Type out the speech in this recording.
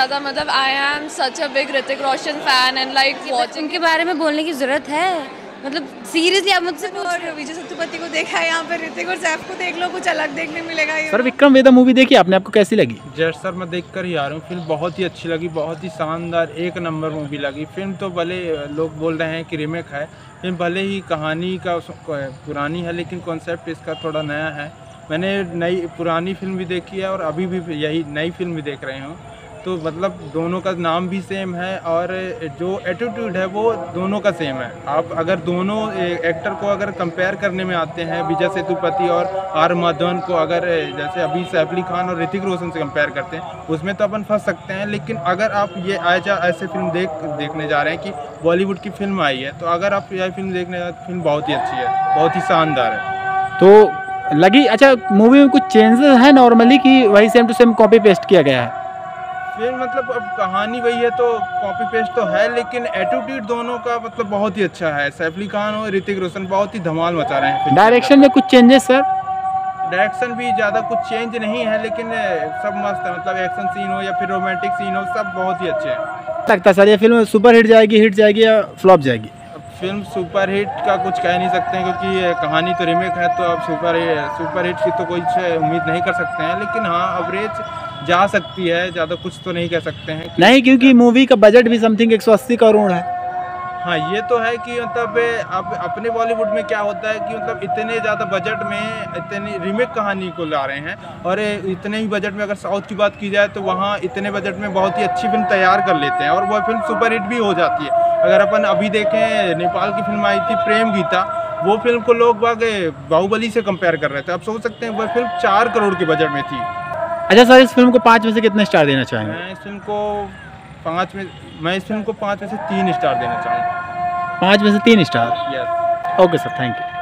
अच्छा था मतलब I am such a big Hrithik Roshan fan and like watching उनके बारे में बोलने की ज़रूरत है। मतलब सीरियसली आप मुझसे पूछ और विजय सत्तुपति को देखा है यहाँ पे ऋतिक और सैफ को देख लो कुछ अलग देखने मिलेगा ये। सर विक्रम वेदा मूवी देखी आपने? आपको कैसी लगी? जट सर मैं देख कर ही आ रहा हूँ। फ़िल्म बहुत ही अच्छी लगी बहुत ही शानदार एक नंबर मूवी लगी। फ़िल्म तो भले लोग बोल रहे हैं कि रिमेक है फ़िल्म भले ही कहानी का पुरानी है लेकिन कॉन्सेप्ट इसका थोड़ा नया है। मैंने नई पुरानी फ़िल्म भी देखी है और अभी भी यही नई फ़िल्म भी देख रहे हूँ। तो मतलब दोनों का नाम भी सेम है और जो एटीट्यूड है वो दोनों का सेम है। आप अगर दोनों एक्टर को अगर कंपेयर करने में आते हैं, विजय सेतुपति और आर माधवन को अगर जैसे अभी सैफ अली खान और ऋतिक रोशन से कंपेयर करते हैं, उसमें तो अपन फंस सकते हैं, लेकिन अगर आप ये ऐसा, ऐसे फ़िल्म देख, देखने जा रहे हैं कि बॉलीवुड की फ़िल्म आई है तो अगर आप यह फ़िल्म देखने जा फ़िल्म बहुत ही अच्छी है, बहुत ही शानदार है। तो लगी अच्छा मूवी में कुछ चेंजेस है नॉर्मली कि वही same to same copy paste किया गया है? फिर मतलब अब कहानी वही है तो कॉपी पेस्ट तो है लेकिन एटीट्यूड दोनों का मतलब बहुत ही अच्छा है। सैफ अली खान और ऋतिक रोशन बहुत ही धमाल मचा रहे हैं डायरेक्शन में कुछ चेंजेस सर डायरेक्शन भी ज़्यादा कुछ चेंज नहीं है लेकिन सब मस्त है। मतलब एक्शन सीन हो या फिर रोमांटिक सीन हो सब बहुत ही अच्छे हैं। लगता है सर ये फ़िल्म सुपर हिट जाएगी हिट जाएगी या फ्लॉप जाएगी? फ़िल्म सुपर हिट का कुछ कह नहीं सकते हैं क्योंकि ये कहानी तो रिमेक है तो अब सुपर सुपर हिट की तो कोई उम्मीद नहीं कर सकते हैं लेकिन हाँ एवरेज जा सकती है ज़्यादा कुछ तो नहीं कह सकते हैं नहीं क्योंकि मूवी का बजट भी समथिंग 180 करोड़ है। हाँ ये तो है कि मतलब अब अपने बॉलीवुड में क्या होता है कि मतलब इतने ज़्यादा बजट में इतनी रिमेक कहानी को ला रहे हैं और इतने ही बजट में अगर साउथ की बात की जाए तो वहाँ इतने बजट में बहुत ही अच्छी फ़िल्म तैयार कर लेते हैं और वह फ़िल्म सुपरहिट भी हो जाती है। अगर अपन अभी देखें नेपाल की फ़िल्म आई थी प्रेम गीता वो फ़िल्म को लोग बाग बाहुबली से कंपेयर कर रहे थे। आप सोच सकते हैं वह फ़िल्म चार करोड़ के बजट में थी। अच्छा सर इस फ़िल्म को पाँच में से कितने स्टार देना चाहेंगे? मैं इस फ़िल्म को पाँच में मैं इस फ़िल्म को पाँच में से तीन स्टार देना चाहूँगा। पाँच में से तीन star yes okay sir thank you